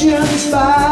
paixão está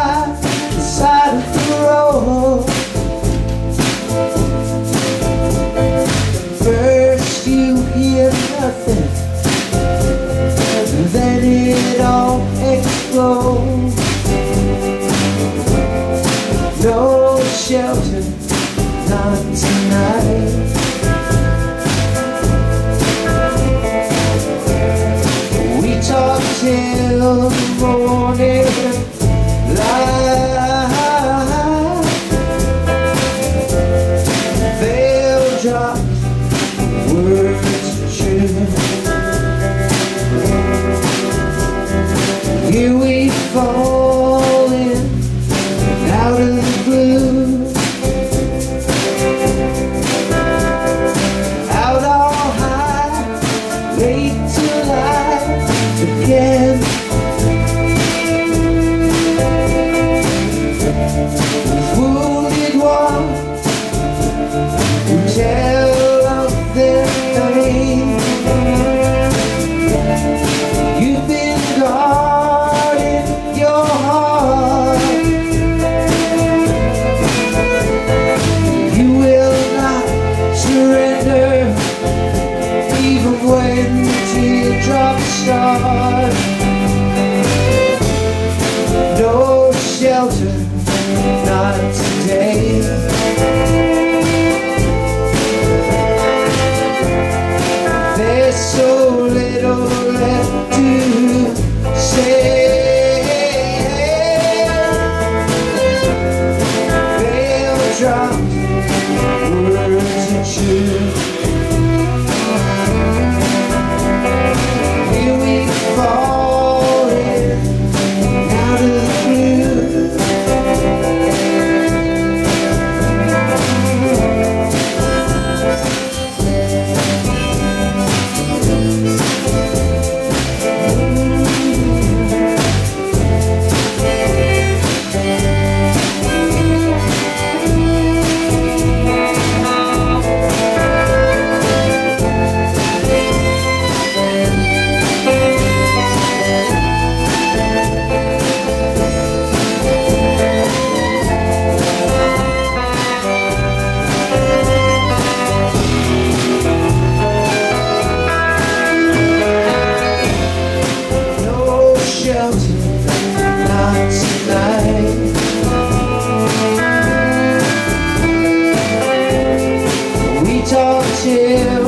high, late to light talk till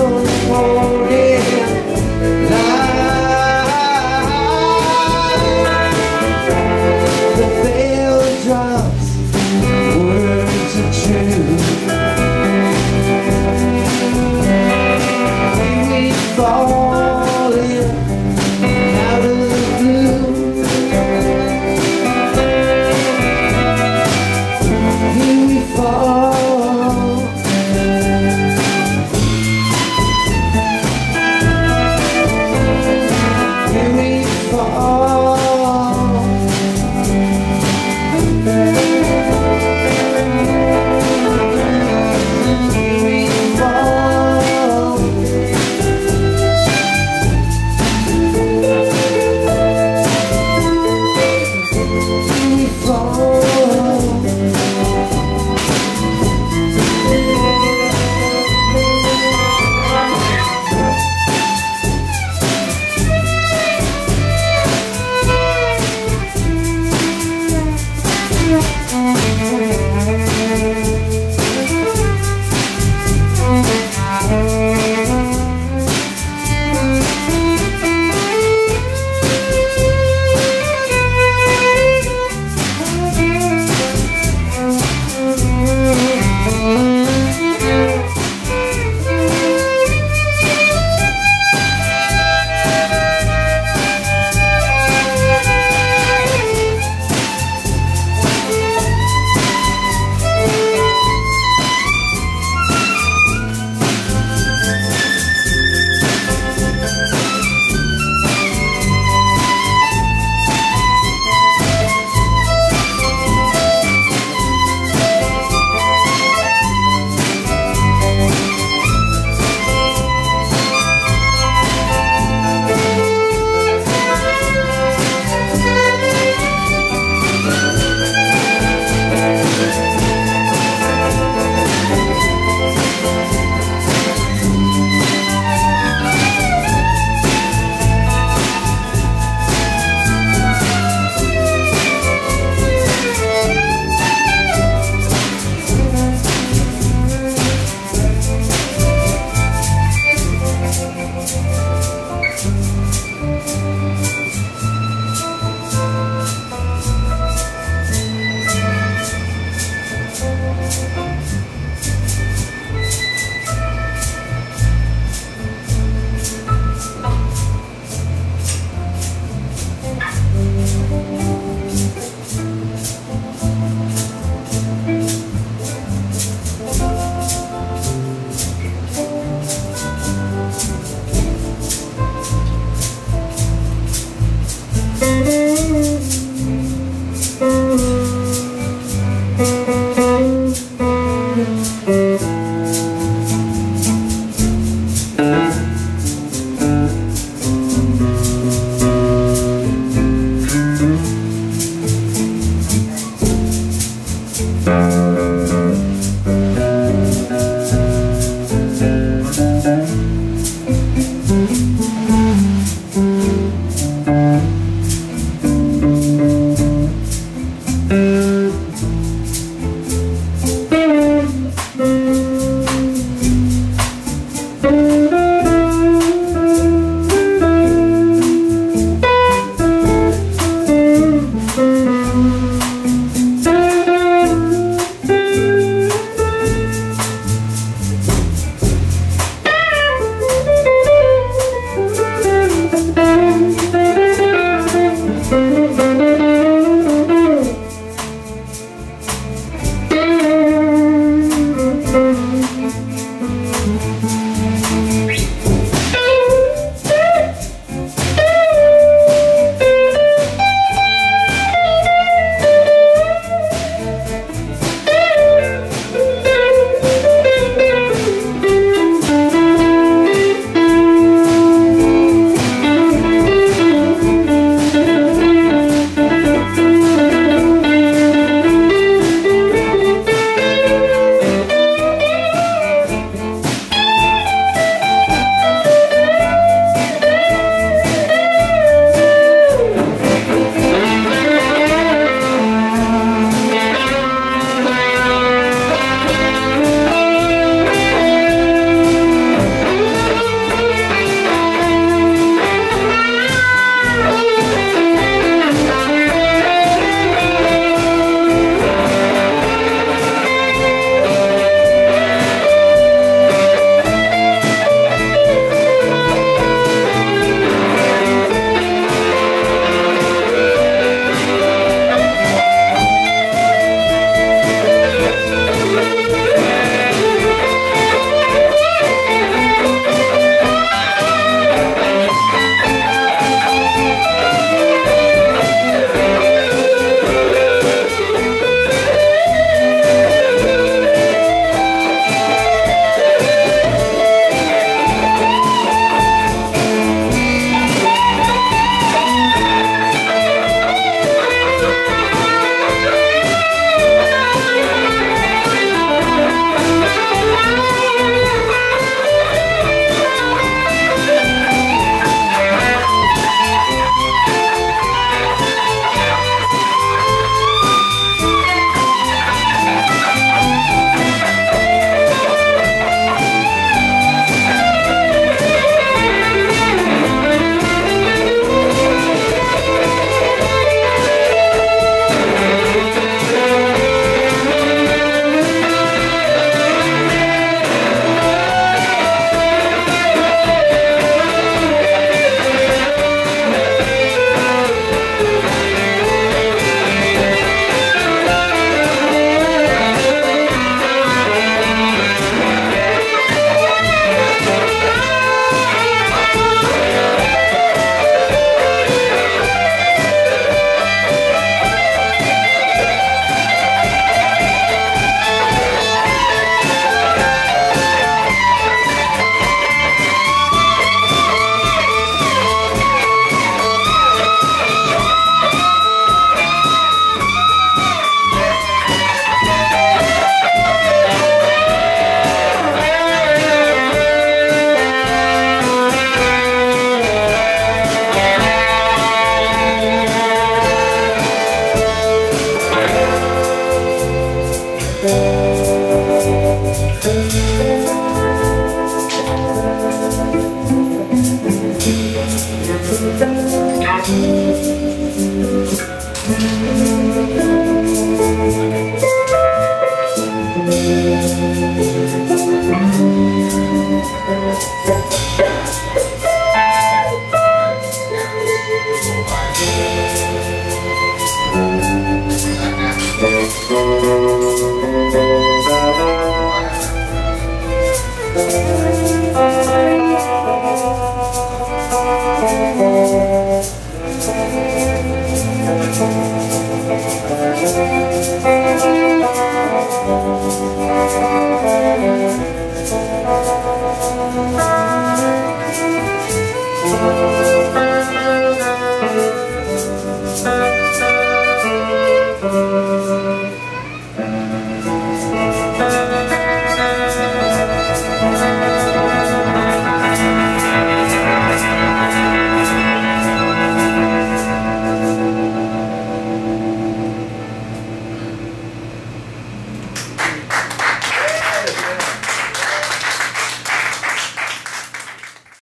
Okay.